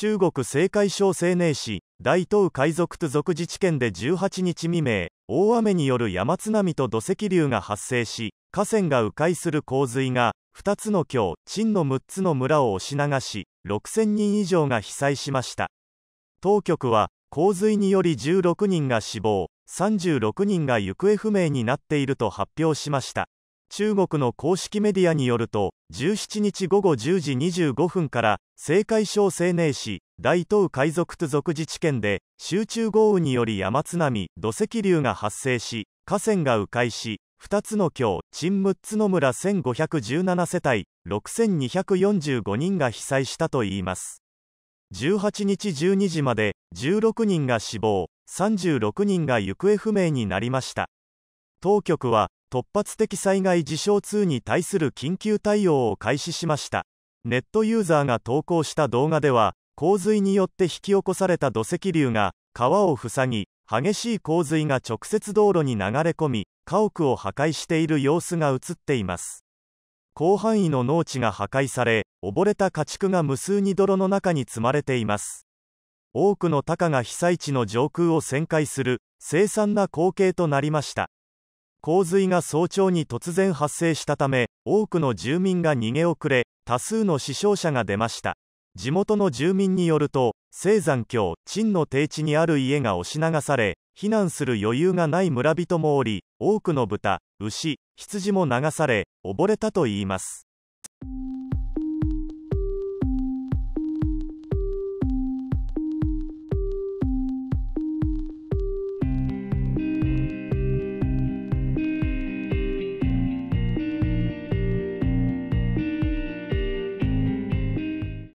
中国青海省青寧市大東海賊と族自治県で18日未明大雨による山津波と土石流が発生し河川が迂回する洪水が2つの京陳の6つの村を押し流し6000人以上が被災しました。当局は洪水により16人が死亡36人が行方不明になっていると発表しました。中国の公式メディアによると17日午後10時25分から青海省青寧市大東海賊と族自治県で集中豪雨により山津波土石流が発生し河川が迂回し2つの京陳6つの村1517世帯6245人が被災したといいます。18日12時まで16人が死亡36人が行方不明になりました。当局は突発的災害事象2に対する緊急対応を開始しました。ネットユーザーが投稿した動画では洪水によって引き起こされた土石流が川を塞ぎ激しい洪水が直接道路に流れ込み家屋を破壊している様子が映っています。広範囲の農地が破壊され溺れた家畜が無数に泥の中に積まれています。多くの鷹が被災地の上空を旋回する凄惨な光景となりました。洪水が早朝に突然発生したため多くの住民が逃げ遅れ多数の死傷者が出ました。地元の住民によると青山峡陳の低地にある家が押し流され避難する余裕がない村人もおり多くの豚牛羊も流され溺れたといいます。